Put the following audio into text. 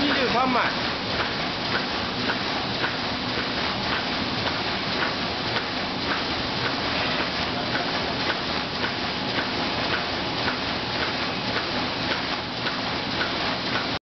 你就他买。